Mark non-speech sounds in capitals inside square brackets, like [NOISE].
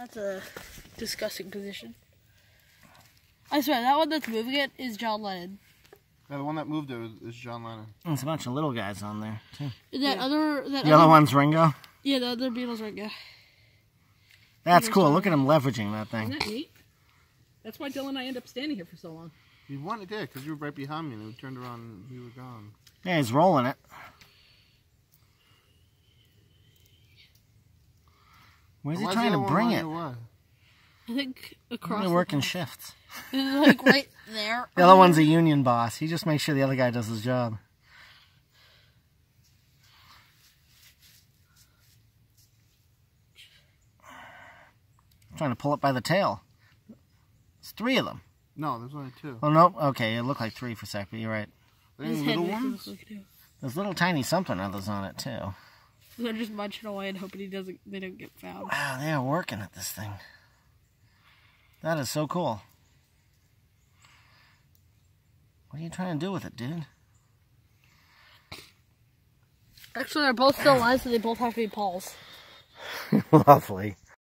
That's a disgusting position. I swear, that one that's moving it is John Lennon. Yeah, the one that moved it is John Lennon. Oh, There's a bunch of little guys on there, too. Is that other, that The other other, one's Ringo. yeah, the other Beatles ring. Yeah. That's cool. Look at him leveraging that thing. Isn't that neat? That's why Dylan and I end up standing here for so long. You wanted it, because you were right behind me and we turned around and we were gone. Yeah, he's rolling it. Where's he Why's trying the to bring it? away? I think across. They're the working shifts. [LAUGHS] Like right there. The other one's a um, union boss. He just makes sure the other guy does his job. Trying to pull it by the tail. It's three of them. No, there's only two. Oh, no. Okay, it looked like three for a sec, but you're right. Are His any head little ones? look like two. There's little tiny something others on it, too. [LAUGHS] They're just munching away and hoping he doesn't. They don't get found. Wow, they are working at this thing. That is so cool. What are you trying to do with it, dude? Actually, they're both still alive, so they both have to be Pauls. [LAUGHS] Lovely.